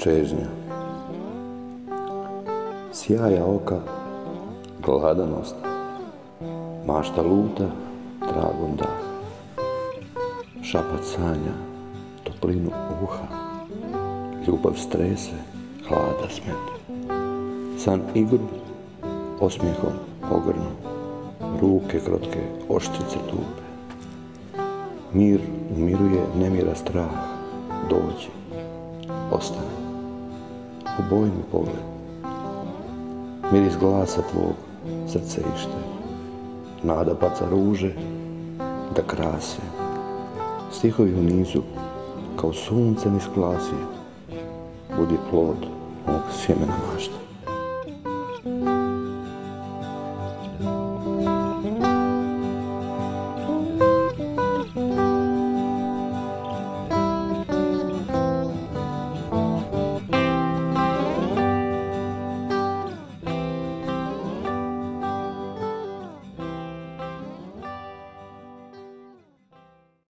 Čežnja Sjaja oka, gladanost, mašta luta, tragom da. Šapat sanja, toplinu uha, ljubav strese, hlada smet. San igru, osmijehom ogrnu, ruke krotke, oštrice tupe. Mir umiruje, nemira strah, dođi, ostane. Oboj mi pogled, miris glasa tvog, srce ište. Nada baca ruže, da krase. Stihovi u nizu, kao sunce niz klasije. Budi plod mog sjemena mašta.